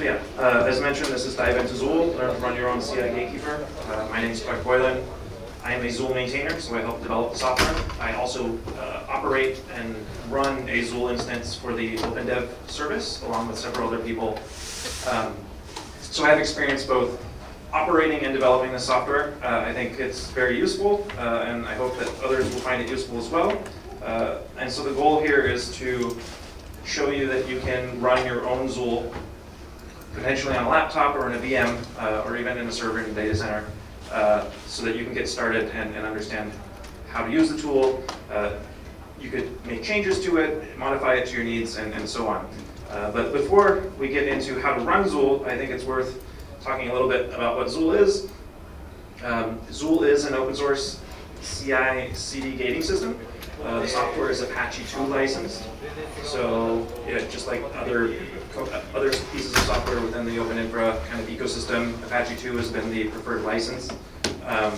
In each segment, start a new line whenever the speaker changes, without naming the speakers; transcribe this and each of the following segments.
So yeah, uh, as mentioned, this is Dive into Zuul, learn to run your own CI Gatekeeper. Uh, my name is Clark Boylan. I am a Zuul maintainer, so I help develop the software. I also uh, operate and run a Zuul instance for the OpenDev service, along with several other people. Um, so I have experience both operating and developing the software. Uh, I think it's very useful, uh, and I hope that others will find it useful as well. Uh, and so the goal here is to show you that you can run your own Zuul, potentially on a laptop or in a VM, uh, or even in a server in a data center, uh, so that you can get started and, and understand how to use the tool. Uh, you could make changes to it, modify it to your needs, and, and so on. Uh, but before we get into how to run Zuul, I think it's worth talking a little bit about what Zuul is. Um, Zuul is an open source CI CD gating system. Uh, the software is Apache 2 licensed. So yeah, just like other other pieces of software within the Open Infra kind of ecosystem, Apache 2 has been the preferred license. Um,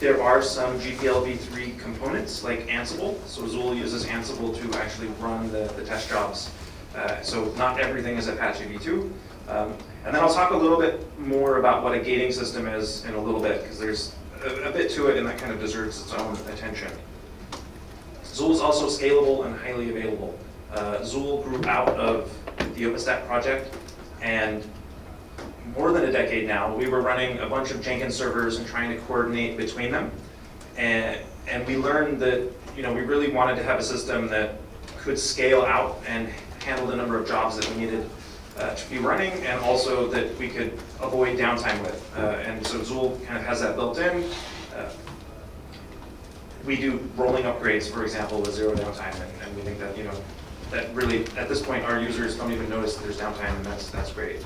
there are some GPL v3 components like Ansible. So Zuul uses Ansible to actually run the, the test jobs. Uh, so not everything is Apache v2. Um, and then I'll talk a little bit more about what a gating system is in a little bit, because there's a, a, bit to it and that kind of deserves its own attention. Zool is also scalable and highly available. Uh, Zuul grew out of the OpenStack project, and more than a decade now, we were running a bunch of Jenkins servers and trying to coordinate between them. And, and we learned that you know, we really wanted to have a system that could scale out and handle the number of jobs that we needed uh, to be running, and also that we could avoid downtime with. Uh, and so Zuul kind of has that built in. Uh, we do rolling upgrades, for example, with zero downtime, and, and, we think that you know that really at this point our users don't even notice that there's downtime, and that's that's great.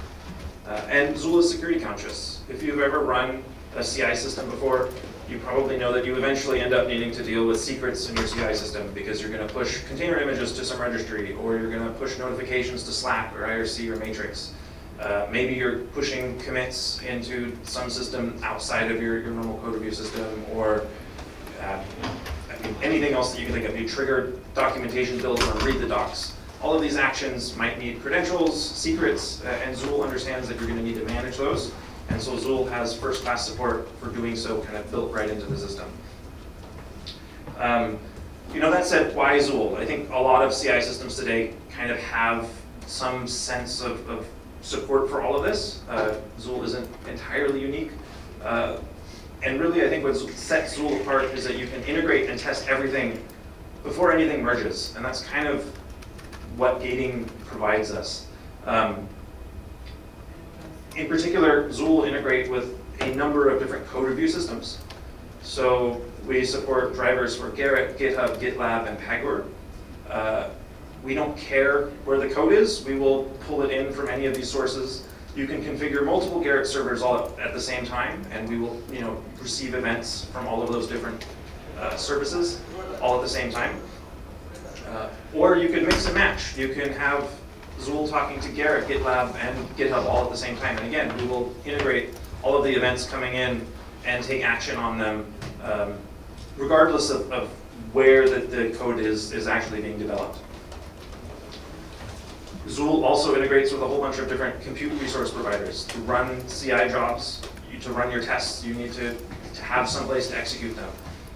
Uh, and Zuul is security conscious. If you've ever run a CI system before, you probably know that you eventually end up needing to deal with secrets in your CI system because you're going to push container images to some registry, or you're going to push notifications to Slack or IRC or Matrix. Uh, maybe you're pushing commits into some system outside of your, your normal code review system, or uh, anything else that you can think of. You trigger documentation builds or read the docs. All of these actions might need credentials, secrets, uh, and Zuul understands that you're going to need to manage those. And so Zuul has first-class support for doing so kind of built right into the system. Um, you know, that said, why Zuul? I think a lot of CI systems today kind of have some sense of, of support for all of this. Uh, Zuul isn't entirely unique. Uh, and really, I think what sets Zuul apart is that you can integrate and test everything before anything merges. And that's kind of what gating provides us. Um, in particular, Zuul integrate with a number of different code review systems. So we support drivers for Gerrit, GitHub, GitLab, and Pagure. Uh, we don't care where the code is. We will pull it in from any of these sources. You can configure multiple Gerrit servers all at the same time, and we will you know, receive events from all of those different uh, services all at the same time. Uh, or you can mix and match. You can have Zuul talking to Gerrit, GitLab, and GitHub all at the same time. And again, we will integrate all of the events coming in and take action on them, um, regardless of, of where the, the code is, is actually being developed. Zuul also integrates with a whole bunch of different compute resource providers. To run CI jobs, you, to run your tests, you need to, to have some place to execute them.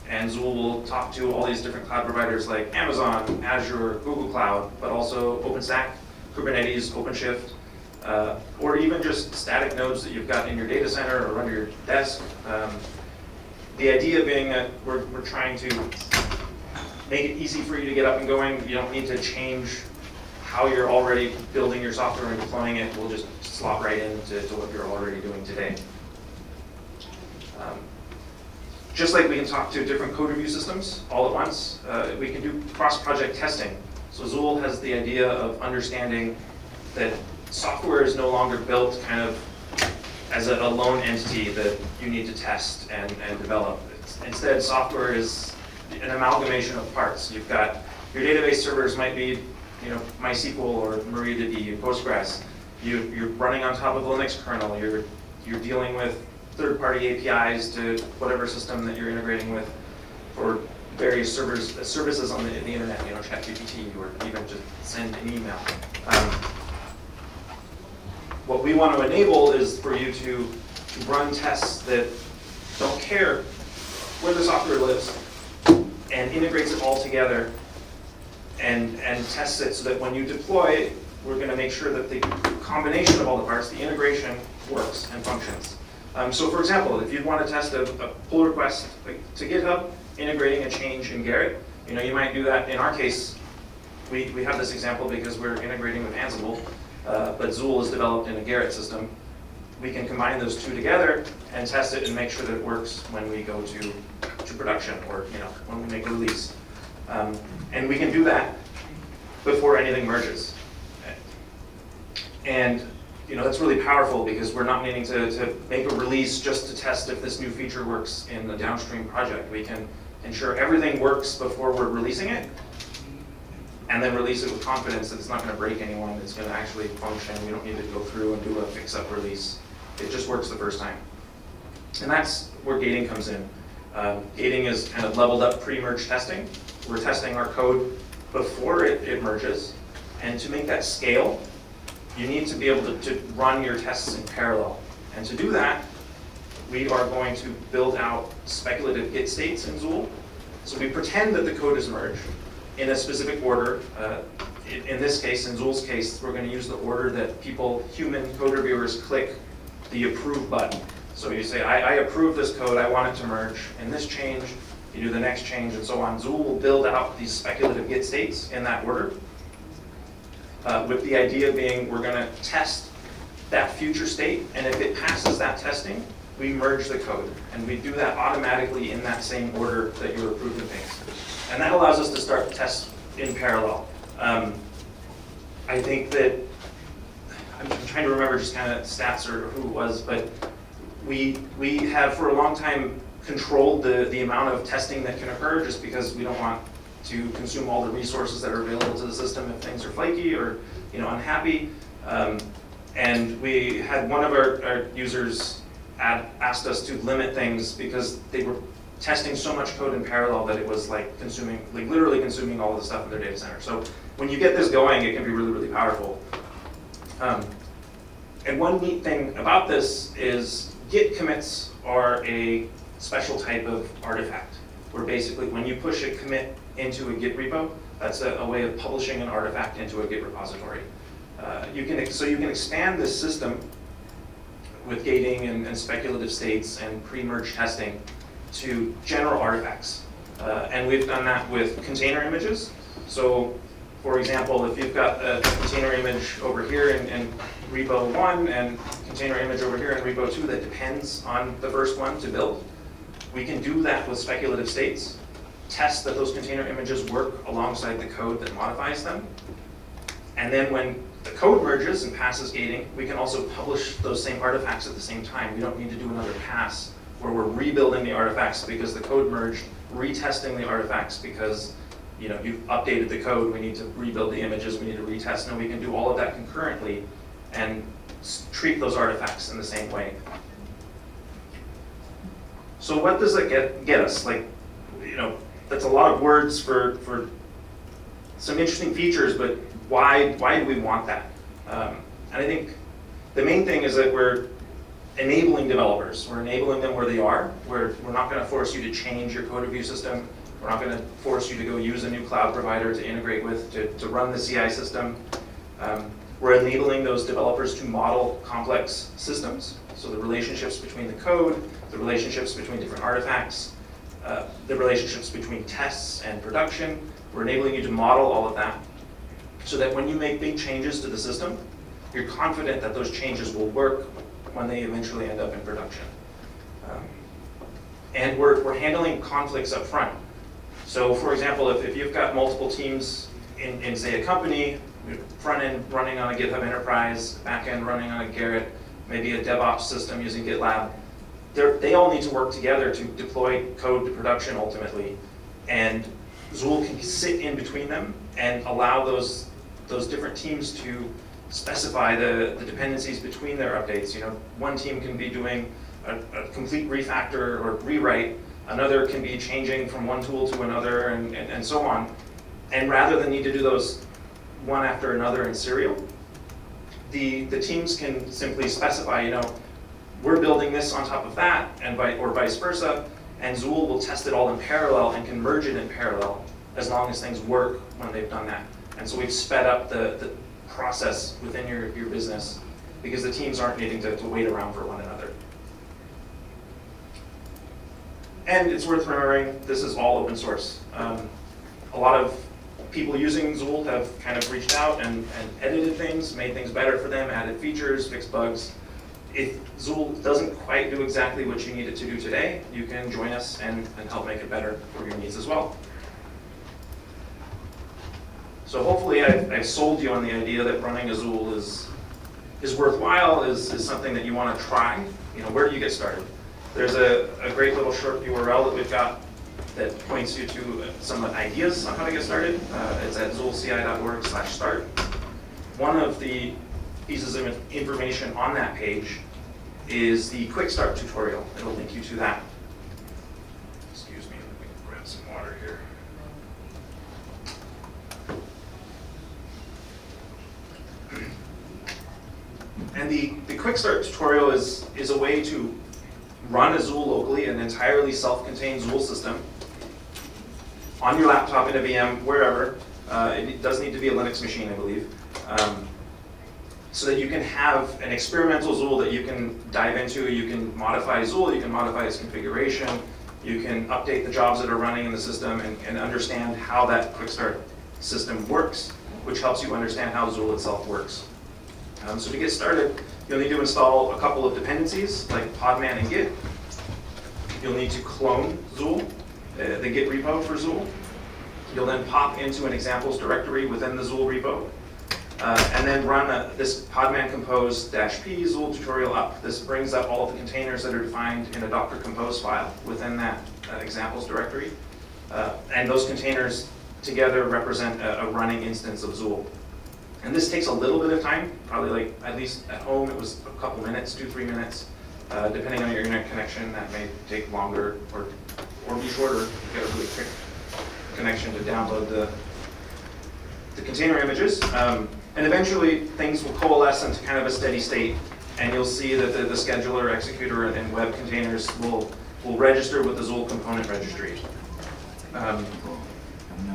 And Zuul will talk to all these different cloud providers like Amazon, Azure, Google Cloud, but also OpenStack, Kubernetes, OpenShift, uh, or even just static nodes that you've got in your data center or under your desk. Um, the idea being that we're, we're trying to make it easy for you to get up and going. You don't need to change how you're already building your software and deploying it. We'll just slot right into to what you're already doing today. Um, just like we can talk to different code review systems all at once, uh, we can do cross-project testing so Zuul has the idea of understanding that software is no longer built kind of as a, a lone entity that you need to test and, and develop. It's, instead, software is an amalgamation of parts. You've got your database servers might be, you know, MySQL or MariaDB, Postgres. You, you're running on top of a Linux kernel. You're you're dealing with third-party APIs to whatever system that you're integrating with for various servers, services on the, the, internet, you know, ChatGPT, or even just send an email. Um, what we want to enable is for you to, to run tests that don't care where the software lives and integrates it all together and, and tests it so that when you deploy, we're going to make sure that the combination of all the parts, the integration, works and functions. Um, so for example, if you want to test a, a pull request like, to GitHub, integrating a change in Gerrit, you know, you might do that. In our case, we, we have this example because we're integrating with Ansible, uh, but Zuul is developed in a Gerrit system. We can combine those two together and test it and make sure that it works when we go to, to production or you know when we make a release. Um, and we can do that before anything merges. And you know, that's really powerful because we're not needing to, to make a release just to test if this new feature works in the downstream project. We can ensure everything works before we're releasing it, and then release it with confidence that it's not going to break anyone, it's going to actually function. We don't need to go through and do a fix-up release. It just works the first time. And that's where gating comes in. Um, gating is kind of leveled up pre-merge testing. We're testing our code before it, it merges. And to make that scale, you need to be able to, to run your tests in parallel. And to do that, we are going to build out speculative git states in Zuul. So we pretend that the code is merged in a specific order. Uh, in, this case, in Zuul's case, we're going to use the order that people, human code reviewers, click the approve button. So you say, I, I approve this code, I want it to merge in this change, you do the next change, and so on. Zuul will build out these speculative git states in that order uh, with the idea being we're going to test that future state, and if it passes that testing, we merge the code. And we do that automatically in that same order that you're approving things. And that allows us to start tests in parallel. Um, I think that, I'm trying to remember just kind of stats or who it was, but we, we have for a long time controlled the, the amount of testing that can occur just because we don't want to consume all the resources that are available to the system if things are flaky or you know unhappy. Um, and we had one of our, our users asked us to limit things because they were testing so much code in parallel that it was like consuming, like literally consuming all of the stuff in their data center. So when you get this going, it can be really, really powerful. Um, and one neat thing about this is Git commits are a special type of artifact, where basically when you push a commit into a Git repo. That's a, a way of publishing an artifact into a Git repository. Uh, you can, so you can expand this system with gating and, and speculative states and pre-merge testing to general artifacts. Uh, and we've done that with container images. So for example, if you've got a container image over here in, in repo one and container image over here in repo two that depends on the first one to build, we can do that with speculative states test that those container images work alongside the code that modifies them. And then when the code merges and passes gating, we can also publish those same artifacts at the same time. We don't need to do another pass where we're rebuilding the artifacts because the code merged, retesting the artifacts because you know, you've updated the code, we need to rebuild the images, we need to retest. No, we can do all of that concurrently and treat those artifacts in the same way. So what does that get, get us? Like, you know, that's a lot of words for, for some interesting features, but why, why do we want that? Um, and I think the main thing is that we're enabling developers. We're enabling them where they are. We're, we're not going to force you to change your code review system. We're not going to force you to go use a new cloud provider to integrate with, to, to run the CI system. Um, we're enabling those developers to model complex systems. So the relationships between the code, the relationships between different artifacts, uh, the relationships between tests and production. We're enabling you to model all of that so that when you make big changes to the system, you're confident that those changes will work when they eventually end up in production. Um, and we're, we're handling conflicts up front. So for example, if, if you've got multiple teams in, in say a company, front end running on a GitHub Enterprise, back end running on a Gerrit, maybe a DevOps system using GitLab, they all need to work together to deploy code to production ultimately. And Zuul can sit in between them and allow those, those different teams to specify the, the dependencies between their updates. You know, one team can be doing a, a complete refactor or rewrite, another can be changing from one tool to another and, and, and so on. And rather than need to do those one after another in serial, the, the teams can simply specify, you know, we're building this on top of that, and vi or vice versa, and Zuul will test it all in parallel and can merge it in parallel as long as things work when they've done that. And so we've sped up the, the process within your, your business because the teams aren't needing to, to wait around for one another. And it's worth remembering, this is all open source. Um, a lot of people using Zuul have kind of reached out and, and edited things, made things better for them, added features, fixed bugs. If Zuul doesn't quite do exactly what you need it to do today, you can join us and, and help make it better for your needs as well. So hopefully I've, I've, sold you on the idea that running a Zuul is, is worthwhile, is, is something that you want to try. You know, where do you get started? There's a, a great little short URL that we've got that points you to some ideas on how to get started. Uh, it's at zuul-ci.org slash start. One of the pieces of information on that page is the quick start tutorial. It'll link you to that. Excuse me, let me grab some water here. And the, the quick start tutorial is, is a way to run a Zuul locally, an entirely self-contained Zuul system, on your laptop, in a VM, wherever. Uh, it does need to be a Linux machine, I believe. Um, so that you can have an experimental Zuul that you can dive into. You can modify Zuul, you can modify its configuration, you can update the jobs that are running in the system and, and understand how that quick start system works, which helps you understand how Zuul itself works. Um, so to get started, You'll need to install a couple of dependencies like Podman and Git. You'll need to clone Zuul, uh, the Git repo for Zuul. You'll then pop into an examples directory within the Zuul repo. Uh, and then run a, this podman compose dash p Zuul tutorial up. This brings up all of the containers that are defined in a Docker compose file within that uh, examples directory. Uh, and those containers together represent a, a running instance of Zuul. And this takes a little bit of time, probably like, at least at home, it was a couple minutes, two, three minutes. Uh, depending on your internet connection, that may take longer or, or be shorter. Get a really quick connection to download the, the container images. Um, and eventually, things will coalesce into kind of a steady state, and you'll see that the, the scheduler, executor, and web containers will, will register with the Zuul component registry. Um,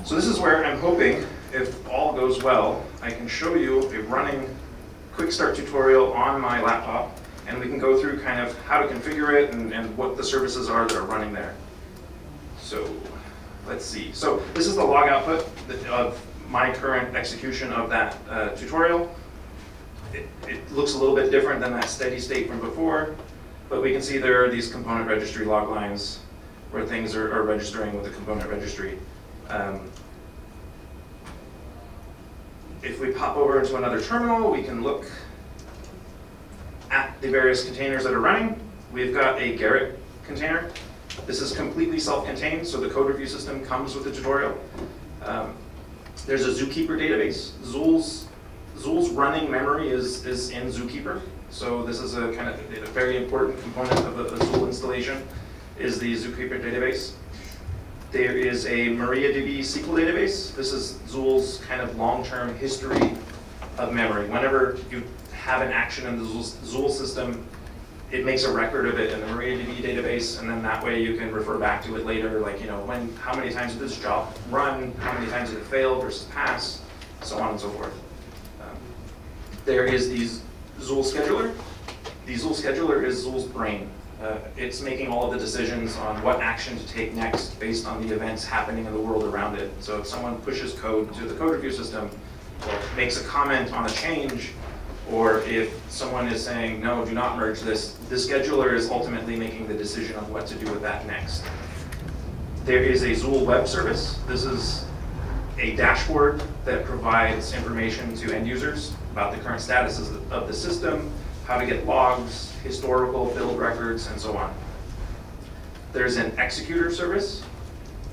so this is where I'm hoping if all goes well, I can show you a running quick start tutorial on my laptop, and we can go through kind of how to configure it and, and what the services are that are running there. So let's see. So this is the log output of my current execution of that uh, tutorial. It, it, looks a little bit different than that steady state from before, but we can see there are these component registry log lines where things are, are registering with the component registry. Um, if we pop over into another terminal, we can look at the various containers that are running. We've got a Gerrit container. This is completely self-contained, so the code review system comes with the tutorial. Um, there's a Zookeeper database. Zuul's, Zuul's running memory is, is in Zookeeper. So this is a kind of a very important component of a, a Zuul installation is the Zookeeper database. There is a MariaDB SQL database. This is Zuul's kind of long-term history of memory. Whenever you have an action in the Zuul system, it makes a record of it in the MariaDB database, and then that way you can refer back to it later, like, you know, when, how many times did this job run, how many times did it fail versus pass, so on and so forth. Um, there is the Zuul scheduler. The Zuul scheduler is Zuul's brain. Uh, it's making all of the decisions on what action to take next based on the events happening in the world around it. So if someone pushes code to the code review system or makes a comment on a change, or if someone is saying, no, do not merge this, the scheduler is ultimately making the decision on what to do with that next. There is a Zuul web service. This is a dashboard that provides information to end users about the current status of the system, how to get logs, historical build records, and so on. There's an executor service.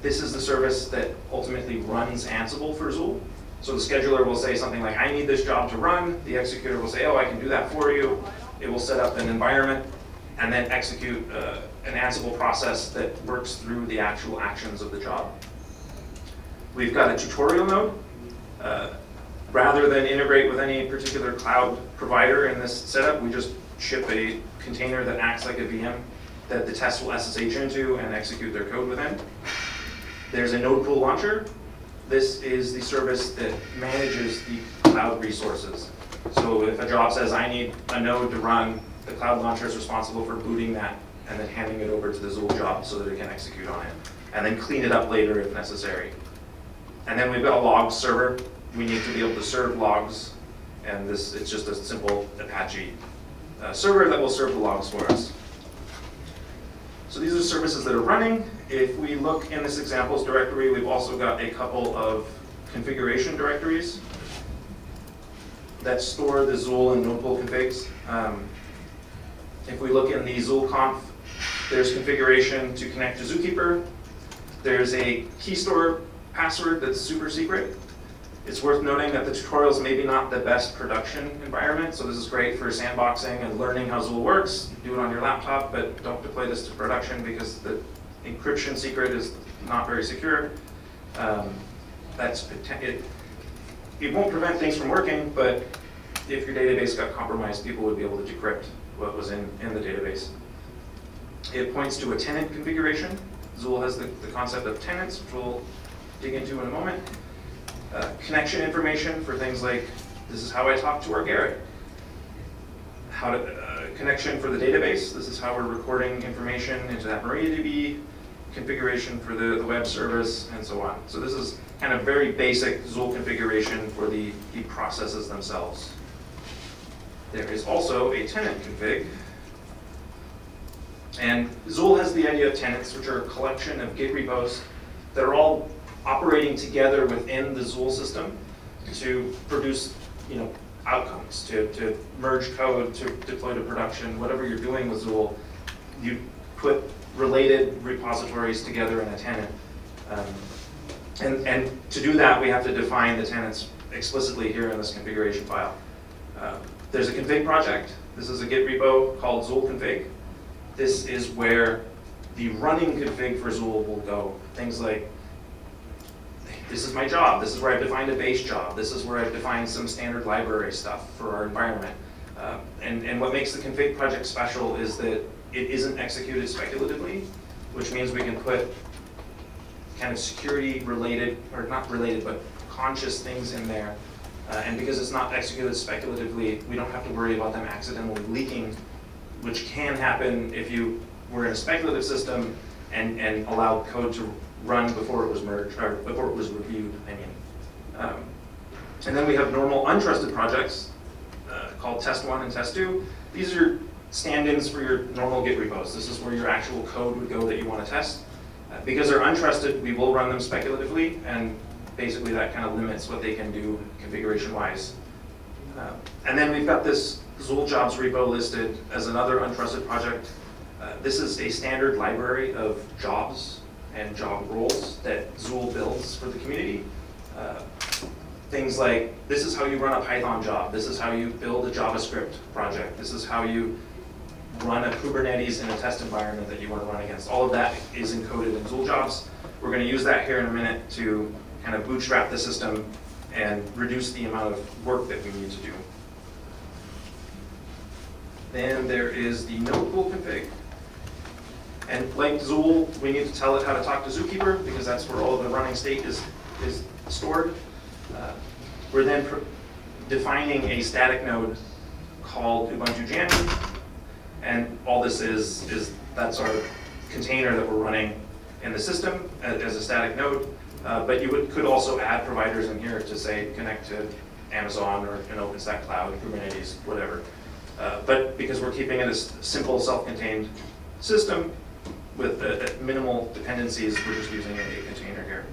This is the service that ultimately runs Ansible for Zuul. So the scheduler will say something like, I need this job to run. The executor will say, oh, I can do that for you. It will set up an environment and then execute uh, an Ansible process that works through the actual actions of the job. We've got a tutorial node. Uh, rather than integrate with any particular cloud provider in this setup, we just ship a container that acts like a VM that the test will SSH into and execute their code within. There's a node pool launcher. This is the service that manages the cloud resources. So if a job says, I need a node to run, the cloud launcher is responsible for booting that and then handing it over to the Zuul job so that it can execute on it. And then clean it up later if necessary. And then we've got a log server. We need to be able to serve logs. And this it's just a simple Apache uh, server that will serve the logs for us. So these are services that are running. If we look in this examples directory, we've also got a couple of configuration directories that store the Zuul and Nodepool configs. Um, if we look in the Zuul conf, there's configuration to connect to Zookeeper. There's a key store password that's super secret. It's worth noting that the tutorial is maybe not the best production environment, so this is great for sandboxing and learning how Zuul works. Do it on your laptop, but don't deploy this to production because the encryption secret is not very secure. Um, that's it, it won't prevent things from working, but if your database got compromised, people would be able to decrypt what was in, in the database. It points to a tenant configuration. Zuul has the, the concept of tenants, which we'll dig into in a moment. Uh, connection information for things like, this is how I talk to our Gerrit. How to, uh, connection for the database, this is how we're recording information into that MariaDB, configuration for the, the web service, and so on. So this is kind of very basic Zuul configuration for the, the processes themselves. There is also a tenant config. And Zuul has the idea of tenants, which are a collection of Git repos that are all operating together within the Zuul system to produce you know, outcomes, to, to merge code, to deploy to production, whatever you're doing with Zuul, you put related repositories together in a tenant. Um, and, and to do that, we have to define the tenants explicitly here in this configuration file. Uh, there's a config project. This is a Git repo called Zuul config. This is where the running config for Zuul will go. Things like this is my job. This is where I've defined a base job. This is where I've defined some standard library stuff for our environment. Um, and, and what makes the config project special is that it isn't executed speculatively, which means we can put kind of security related, or not related, but conscious things in there. Uh, and because it's not executed speculatively, we don't have to worry about them accidentally leaking, which can happen if you were in a speculative system and, and allowed code to run before it was merged, or before it was reviewed, I mean. Um, and then we have normal untrusted projects uh, called test one and test two. These are stand-ins for your normal Git repos. This is where your actual code would go that you want to test. Uh, because they're untrusted, we will run them speculatively, and basically that kind of limits what they can do configuration-wise. Uh, and then we've got this Zuul jobs repo listed as another untrusted project. Uh, this is a standard library of jobs and job roles that Zuul builds for the community. Uh, things like, this is how you run a Python job. This is how you build a JavaScript project. This is how you run a Kubernetes in a test environment that you want to run against. All of that is encoded in Zuul jobs. We're going to use that here in a minute to kind of bootstrap the system and reduce the amount of work that we need to do. Then there is the nodepool config. And like Zuul, we need to tell it how to talk to Zookeeper because that's where all of the running state is, is stored. Uh, we're then defining a static node called Ubuntu Jammy. And all this is, is that's our container that we're running in the system as, as a static node. Uh, but you would, could also add providers in here to say connect to Amazon or an OpenStack Cloud, Kubernetes, whatever. Uh, but because we're keeping it a simple, self-contained system, with the, minimal dependencies, we're just using a container here.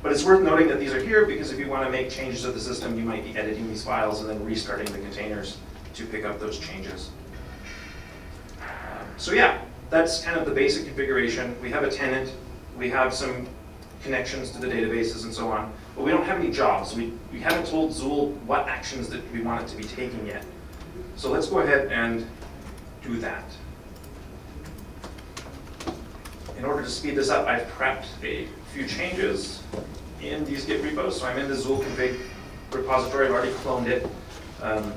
But it's worth noting that these are here because if you want to make changes to the system, you might be editing these files and then restarting the containers to pick up those changes. Um, so yeah, that's kind of the basic configuration. We have a tenant, we have some connections to the databases and so on, but we don't have any jobs. We, we haven't told Zuul what actions that we want it to be taking yet. So let's go ahead and do that. In order to speed this up, I've prepped a few changes in these Git repos. So I'm in the Zuul config repository, I've already cloned it. Um,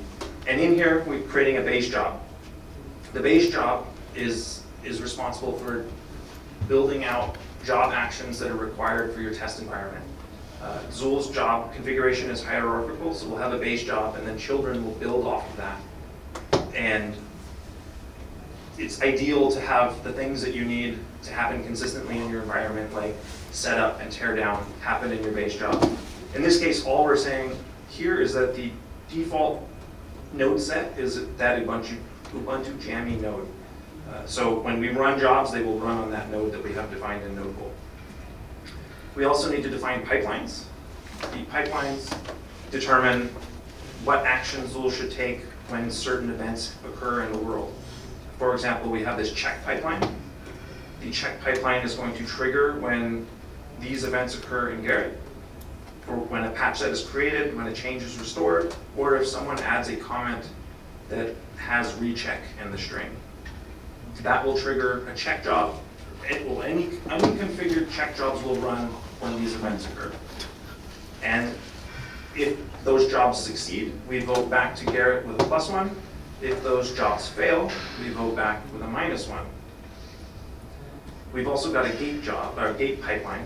And in here, we're creating a base job. The base job is, is responsible for building out job actions that are required for your test environment. Uh, Zuul's job configuration is hierarchical, so we'll have a base job, and then children will build off of that. And it's ideal to have the things that you need to happen consistently in your environment, like setup and tear down, happen in your base job. In this case, all we're saying here is that the default node set is that Ubuntu, Ubuntu Jammy node. Uh, So when we run jobs, they will run on that node that we have defined in Nodepool. We also need to define pipelines. The pipelines determine what actions Zuul should take when certain events occur in the world. For example, we have this check pipeline. The check pipeline is going to trigger when these events occur in Gerrit, or when a patch set is created, when a change is restored, or if someone adds a comment that has recheck in the string. That will trigger a check job. It will, any unconfigured check jobs will run when these events occur. And if those jobs succeed, we vote back to Gerrit with a plus one. If those jobs fail, we vote back with a minus one. We've also got a gate job, or gate pipeline.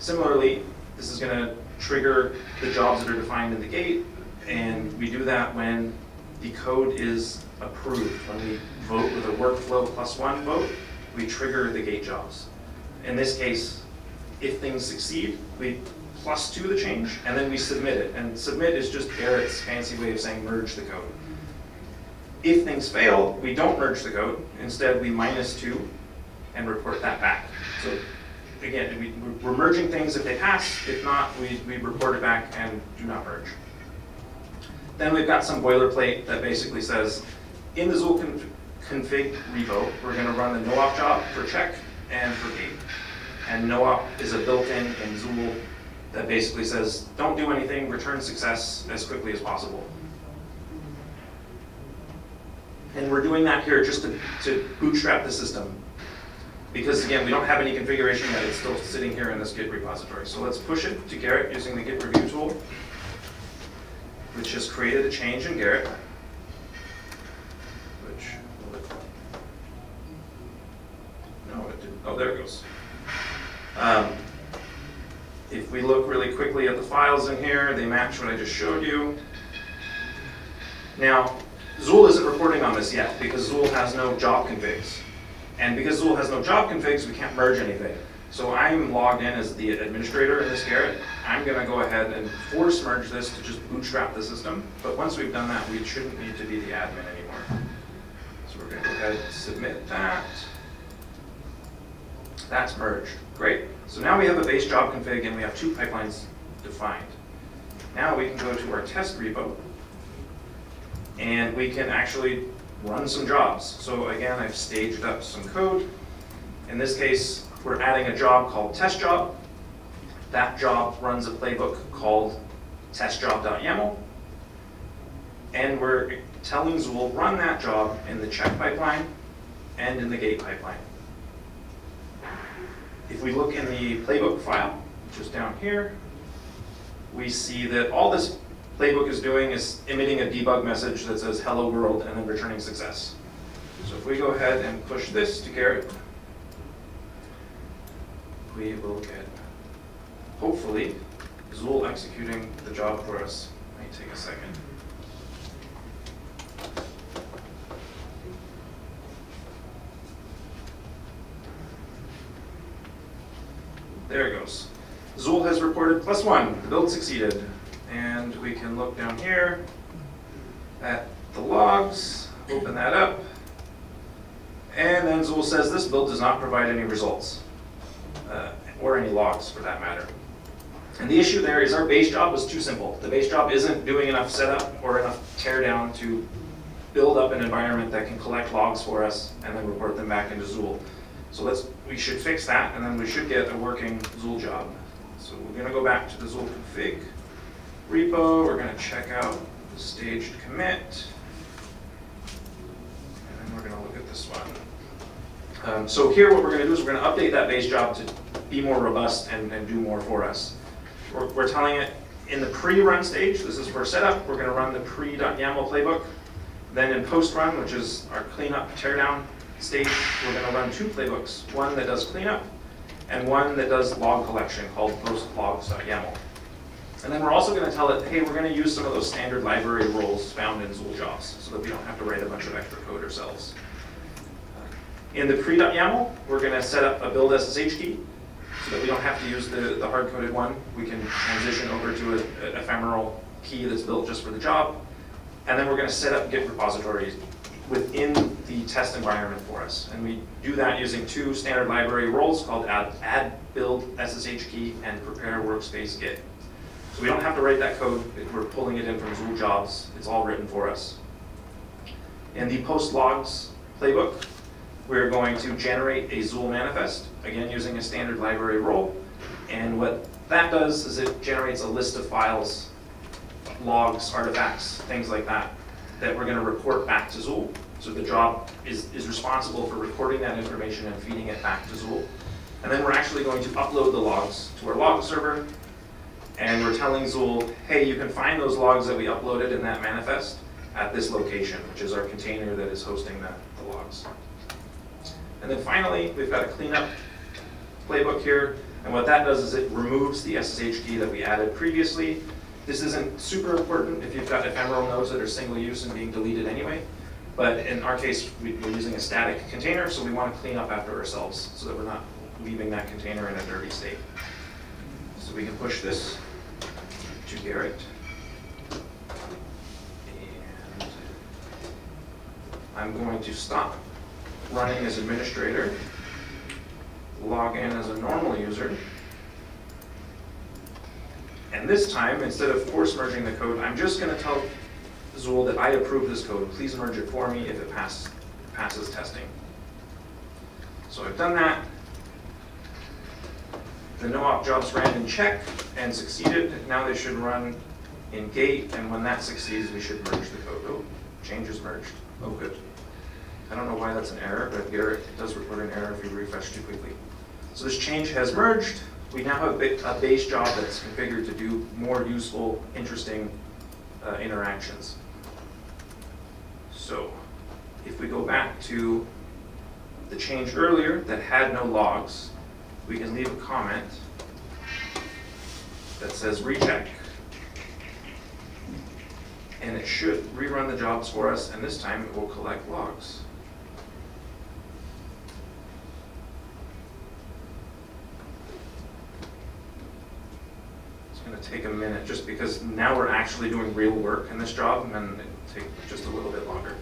Similarly, this is gonna trigger the jobs that are defined in the gate, and we do that when the code is approved. When we vote with a workflow plus one vote, we trigger the gate jobs. In this case, if things succeed, we plus two the change, and then we submit it. And submit is just Gerrit's fancy way of saying merge the code. If things fail, we don't merge the code. Instead, we minus two and report that back. So again, we, we're merging things if they pass. If not, we, we report it back and do not merge. Then we've got some boilerplate that basically says, in the Zuul conf- config repo, we're gonna run the no-op job for check and for gate. And no-op is a built-in in Zuul that basically says, don't do anything, return success as quickly as possible. And we're doing that here just to, to bootstrap the system. Because again, we don't have any configuration yet, it's still sitting here in this Git repository. So let's push it to Gerrit using the Git review tool, which has created a change in Gerrit. Which, will it- no, it didn't, oh, there it goes. Um, If we look really quickly at the files in here, they match what I just showed you. Now, reporting on this yet because Zuul has no job configs. And because Zuul has no job configs, we can't merge anything. So I'm logged in as the administrator in this Gerrit. I'm gonna go ahead and force merge this to just bootstrap the system. But once we've done that, we shouldn't need to be the admin anymore. So we're gonna go ahead and submit that. That's merged. Great. So now we have a base job config and we have two pipelines defined. Now we can go to our test repo and we can actually run some jobs. So again, I've staged up some code. In this case, we're adding a job called test job. That job runs a playbook called testjob.yaml. And we're telling Zuul run that job in the check pipeline and in the gate pipeline. If we look in the playbook file, which is down here, we see that all this playbook is doing is emitting a debug message that says hello world and then returning success. So if we go ahead and push this to Gerrit, we will get, hopefully, Zuul executing the job for us. Might take a second. There it goes. Zuul has reported plus one, the build succeeded. We can look down here at the logs, open that up. And then Zuul says this build does not provide any results, uh, or any logs for that matter. And the issue there is our base job was too simple. The base job isn't doing enough setup or enough teardown to build up an environment that can collect logs for us and then report them back into Zuul. So let's, we should fix that and then we should get a working Zuul job. So we're gonna go back to the Zuul config repo, we're gonna check out the staged commit. And then we're gonna look at this one. Um, so here what we're gonna do is we're gonna update that base job to be more robust and, and do more for us. We're, we're telling it in the pre-run stage, this is for setup, we're gonna run the pre.yaml playbook. Then in post-run, which is our cleanup, teardown stage, we're gonna run two playbooks. One that does cleanup, and one that does log collection called postlogs.yaml. And then we're also gonna tell it, hey, we're gonna use some of those standard library roles found in Zuul jobs, so that we don't have to write a bunch of extra code ourselves. In the pre.yaml, we're gonna set up a build SSH key, so that we don't have to use the, the hard-coded one. We can transition over to an ephemeral key that's built just for the job. And then we're gonna set up Git repositories within the test environment for us. And we do that using two standard library roles called add, add build SSH key and prepare workspace Git. So we don't have to write that code. We're pulling it in from Zuul jobs. It's all written for us. In the post logs playbook, we're going to generate a Zuul manifest, again using a standard library role. And what that does is it generates a list of files, logs, artifacts, things like that, that we're going to report back to Zuul. So the job is, is responsible for recording that information and feeding it back to Zuul. And then we're actually going to upload the logs to our log server. And we're telling Zuul, hey, you can find those logs that we uploaded in that manifest at this location, which is our container that is hosting the, the logs. And then finally, we've got a cleanup playbook here. And what that does is it removes the SSH key that we added previously. This isn't super important if you've got ephemeral nodes that are single use and being deleted anyway. But in our case, we're using a static container, so we want to clean up after ourselves so that we're not leaving that container in a dirty state. So we can push this to Gerrit. And I'm going to stop running as administrator, log in as a normal user. And this time, instead of force merging the code, I'm just going to tell Zuul that I approve this code. Please merge it for me if it pass, passes testing. So I've done that. The no-op jobs ran in check and succeeded. Now they should run in gate, and when that succeeds, we should merge the code. Oh, changes merged. Oh, good. I don't know why that's an error, but Gerrit does report an error if you refresh too quickly. So this change has merged. We now have a base job that's configured to do more useful, interesting uh, interactions. So if we go back to the change earlier that had no logs, we can leave a comment that says recheck. And it should rerun the jobs for us, and this time it will collect logs. It's going to take a minute just because now we're actually doing real work in this job and it'll take just a little bit longer.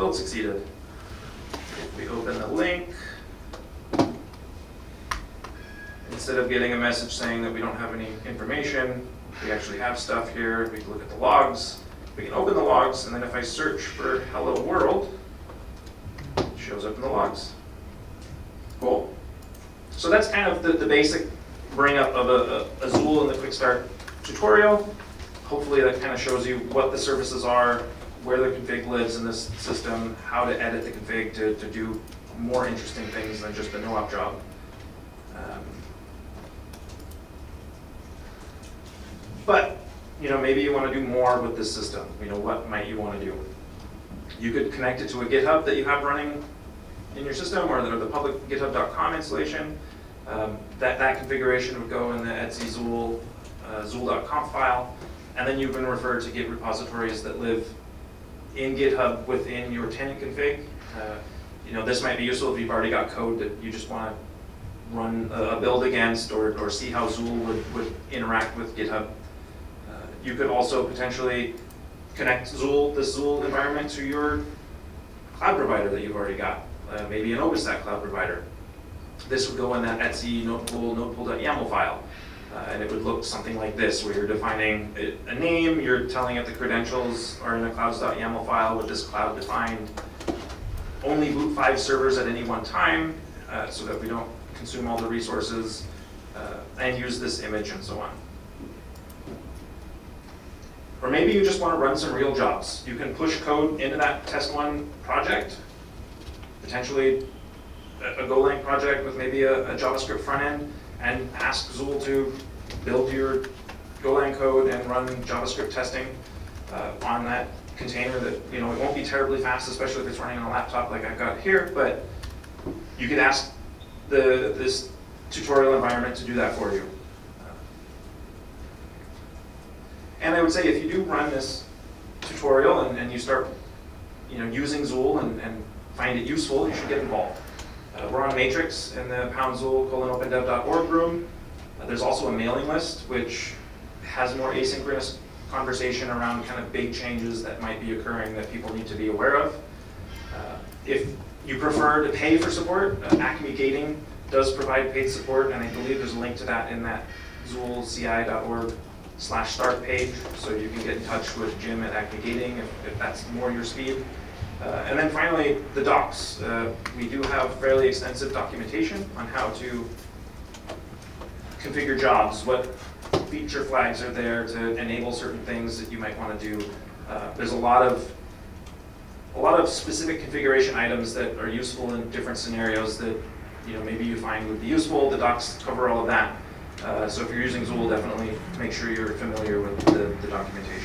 Build succeeded. If we open the link, instead of getting a message saying that we don't have any information, we actually have stuff here. We can look at the logs. We can open the logs, and then if I search for hello world, it shows up in the logs. Cool. So that's kind of the, the basic bring up of a, a, a Zuul in the Quick Start tutorial. Hopefully that kind of shows you what the services are, where the config lives in this system, how to edit the config to, to do more interesting things than just a no-op job. Um, but you know, maybe you want to do more with this system. You know, what might you want to do? You could connect it to a GitHub that you have running in your system or the, the public github.com installation. Um, that, that configuration would go in the etc Zuul, uh, file. And then you can refer to Git repositories that live in GitHub within your tenant config. Uh, you know, this might be useful if you've already got code that you just want to run a build against or, or see how Zuul would, would interact with GitHub you could also potentially connect Zuul, this Zuul environment to your cloud provider that you've already got, uh, maybe an OpenStack cloud provider. This would go in that etc nodepool, nodepool.yaml file. Uh, and it would look something like this, where you're defining a, name, you're telling it the credentials are in a clouds.yaml file with this cloud defined. Only boot five servers at any one time, uh, so that we don't consume all the resources, uh, and use this image and so on. Or maybe you just want to run some real jobs. You can push code into that test one project, potentially a a Golang project with maybe a a JavaScript front end, and ask Zuul to build your Golang code and run JavaScript testing uh, on that container that, you know, it won't be terribly fast, especially if it's running on a laptop like I've got here, but you could ask the, this tutorial environment to do that for you. And I would say if you do run this tutorial and, and you start, you know, using Zuul and, and find it useful, you should get involved. Uh, we're on Matrix in the pound Zuul colon opendev.org room. Uh, there's also a mailing list which has more asynchronous conversation around kind of big changes that might be occurring that people need to be aware of. Uh, If you prefer to pay for support, uh, Acme Gating does provide paid support, and I believe there's a link to that in that zuul-ci.org slash start page, so you can get in touch with Jim at Acme Gating if, if that's more your speed. Uh, and then finally, the docs. Uh, we do have fairly extensive documentation on how to configure jobs, what feature flags are there to enable certain things that you might want to do. Uh, There's a lot of, a lot of specific configuration items that are useful in different scenarios that, you know, maybe you find would be useful. The docs cover all of that. Uh, So if you're using Zuul, definitely make sure you're familiar with the the documentation.